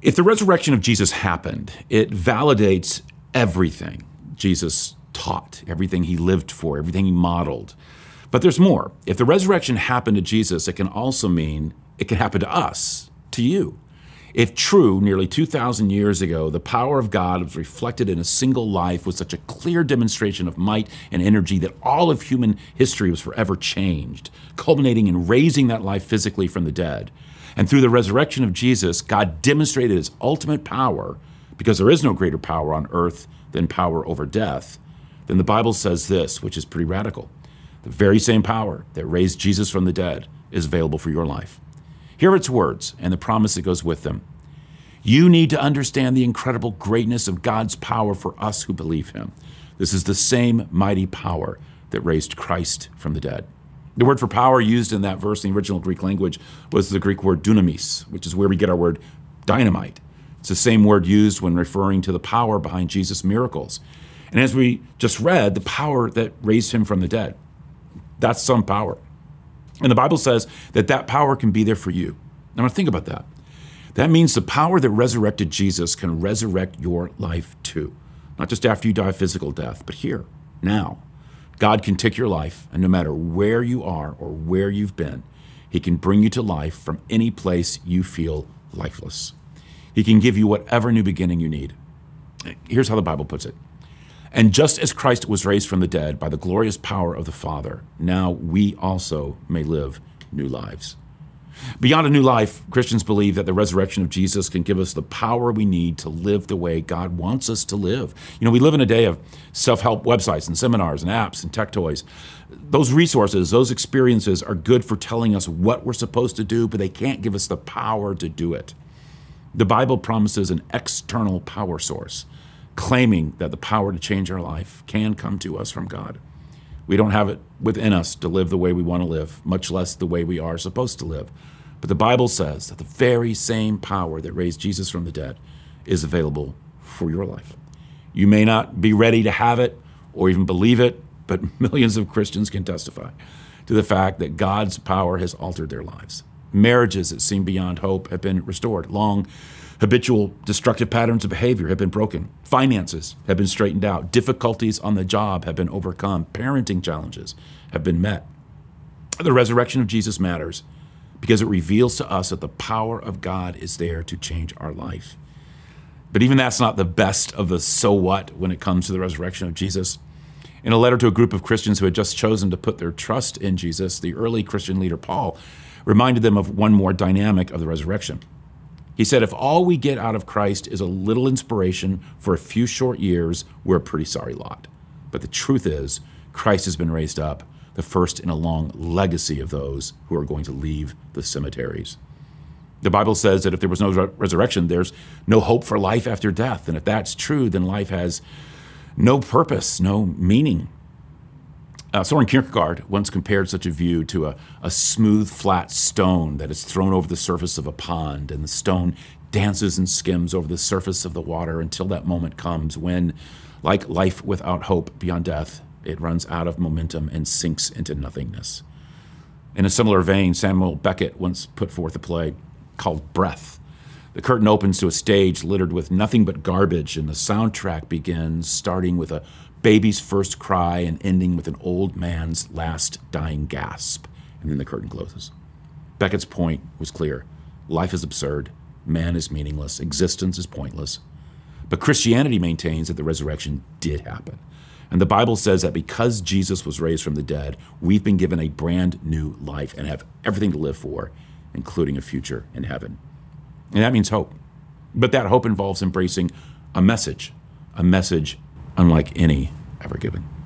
If the resurrection of Jesus happened, it validates everything Jesus taught, everything he lived for, everything he modeled. But there's more. If the resurrection happened to Jesus, it can also mean it can happen to us, to you. If true, nearly 2,000 years ago, the power of God was reflected in a single life with such a clear demonstration of might and energy that all of human history was forever changed, culminating in raising that life physically from the dead. And through the resurrection of Jesus, God demonstrated his ultimate power, because there is no greater power on earth than power over death. Then the Bible says this, which is pretty radical. The very same power that raised Jesus from the dead is available for your life. Hear its words and the promise that goes with them. You need to understand the incredible greatness of God's power for us who believe him. This is the same mighty power that raised Christ from the dead. The word for power used in that verse in the original Greek language was the Greek word dunamis, which is where we get our word dynamite. It's the same word used when referring to the power behind Jesus' miracles. And as we just read, the power that raised him from the dead. That's some power. And the Bible says that that power can be there for you. Now, think about that. That means the power that resurrected Jesus can resurrect your life too. Not just after you die physical death, but here, now. God can take your life, and no matter where you are or where you've been, He can bring you to life from any place you feel lifeless. He can give you whatever new beginning you need. Here's how the Bible puts it. And just as Christ was raised from the dead by the glorious power of the Father, now we also may live new lives. Beyond a new life, Christians believe that the resurrection of Jesus can give us the power we need to live the way God wants us to live. You know, we live in a day of self help websites and seminars and apps and tech toys. Those resources, those experiences are good for telling us what we're supposed to do, but they can't give us the power to do it. The Bible promises an external power source, claiming that the power to change our life can come to us from God. We don't have it within us to live the way we want to live, much less the way we are supposed to live. But the Bible says that the very same power that raised Jesus from the dead is available for your life. You may not be ready to have it or even believe it, but millions of Christians can testify to the fact that God's power has altered their lives. Marriages that seem beyond hope have been restored. Long Habitual destructive patterns of behavior have been broken. Finances have been straightened out. Difficulties on the job have been overcome. Parenting challenges have been met. The resurrection of Jesus matters because it reveals to us that the power of God is there to change our life. But even that's not the best of the so what when it comes to the resurrection of Jesus. In a letter to a group of Christians who had just chosen to put their trust in Jesus, the early Christian leader Paul reminded them of one more dynamic of the resurrection. He said, if all we get out of Christ is a little inspiration for a few short years, we're a pretty sorry lot. But the truth is, Christ has been raised up, the first in a long legacy of those who are going to leave the cemeteries. The Bible says that if there was no re- resurrection, there's no hope for life after death. And if that's true, then life has no purpose, no meaning. Uh, Soren Kierkegaard once compared such a view to a, a smooth, flat stone that is thrown over the surface of a pond, and the stone dances and skims over the surface of the water until that moment comes when, like life without hope beyond death, it runs out of momentum and sinks into nothingness. In a similar vein, Samuel Beckett once put forth a play called Breath. The curtain opens to a stage littered with nothing but garbage, and the soundtrack begins, starting with a baby's first cry and ending with an old man's last dying gasp. And then the curtain closes. Beckett's point was clear life is absurd, man is meaningless, existence is pointless. But Christianity maintains that the resurrection did happen. And the Bible says that because Jesus was raised from the dead, we've been given a brand new life and have everything to live for, including a future in heaven. And that means hope. But that hope involves embracing a message, a message unlike any ever given.